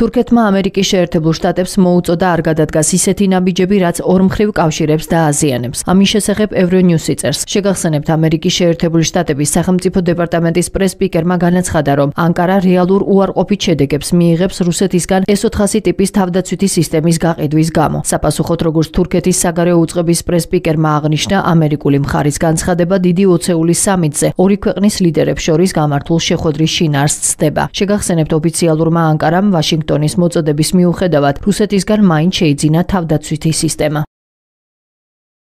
თურქეთმა ამერიკის შეერთებულ შტატებს მოუწოდა არ გადადგას ისეთი ნაბიჯები, რაც ორმხრივ კავშირებს დააზიანებს. ამის შესახებ ევრონიუსი წერს. შეგახსენებთ, ამერიკის შეერთებული შტატების სახელმწიფო დეპარტამენტის პრესპიკერმა განაცხადა, რომ ანკარა რეალურ უარყოფით შედეგებს მიიღებს რუსეთისგან S400 ტიპის თავდაცვითი სისტემის გაყიდვის გამო. საპასუხოდ, როგორც თურქეთის საგარეო უწყების პრესპიკერმა აღნიშნა, ამერიკული მხარის განცხადება დიდი ოცეულის სამიტზე ორი ქვეყნის ლიდერებს შორის გამართულ შეხვედრის შინაარსს ცდება. შეგახსენებთ, ოფიციალურმა ანკარამ ვაშინგტონის მოწოდების მიუხედავად რუსეთისგან მაინც შეიძინა თავდაცვითი სისტემა.